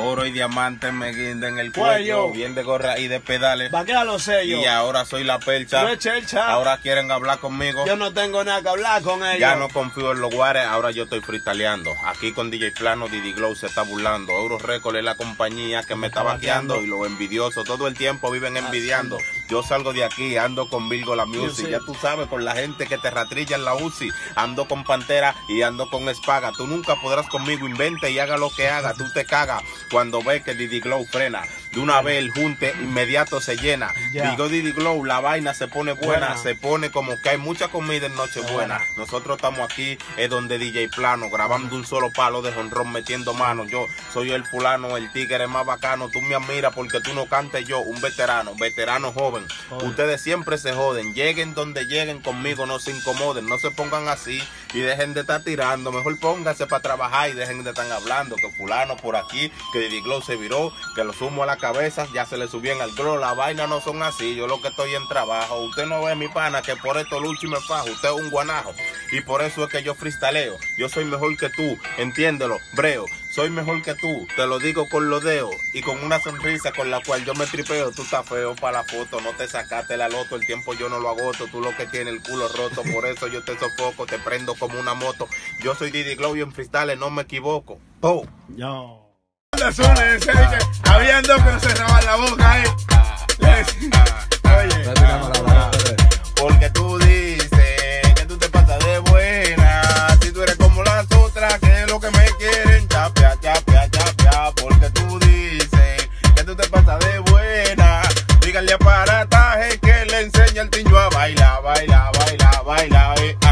Oro y diamantes me guindan el cuello, Cuello. bien de gorra y de pedales. Vaquea los sellos. Y ahora soy la percha. Ahora quieren hablar conmigo. Yo no tengo nada que hablar con ellos. Ya no confío en los guares, ahora yo estoy freestyleando. Aquí con DJ Plano, Didi Glow se está burlando. Euro Record es la compañía que me está vaqueando y los envidiosos todo el tiempo viven envidiando. Yo salgo de aquí, ando con Virgo la Music, ya tú sabes, con la gente que te ratrilla en la UCI. Ando con Pantera y ando con Espaga. Tú nunca podrás conmigo, invente y haga lo que haga. Tú te cagas cuando ves que Didi Glow frena. De una vez el junte inmediato se llena. Digo Didi Glow, la vaina se pone buena, Buena. se pone como que hay mucha comida en Nochebuena. Buena. Nosotros estamos aquí, es donde DJ Plano, grabando un solo palo de jonrón, metiendo manos. Yo soy el fulano, el tigre más bacano. Tú me admiras porque tú no cantes yo, un veterano, veterano joven. Joven. Ustedes siempre se joden, lleguen donde lleguen conmigo, no se incomoden, no se pongan así y dejen de estar tirando. Mejor pónganse para trabajar y dejen de estar hablando que fulano por aquí, que Didi Glow se viró, que lo sumo a la cabeza, ya se le subían al glow. La vaina no son así, yo lo que estoy en trabajo. Usted no ve mi pana que por esto lucho y me fajo. Usted es un guanajo y por eso es que yo freestaleo. Yo soy mejor que tú, entiéndelo, breo. Soy mejor que tú, te lo digo con los dedos y con una sonrisa con la cual yo me tripeo. Tú estás feo para la foto, no te sacaste la loto, el tiempo yo no lo agoto. Tú lo que tienes el culo roto, por eso yo te sofoco, te prendo como una moto. Yo soy Didi Glow y en freestyle no me equivoco. Oh. Yo. ¿eh? Cruz que habían dos que la boca ¿eh? ahí. Oye, porque tú dices que tú te pasas de buena. Si tú eres como las otras, que es lo que me quieren, chapia, chapia, chapia. Porque tú dices que tú te pasas de buena. Díganle aparataje que le enseña el tiño a bailar, bailar, bailar, bailar. Eh.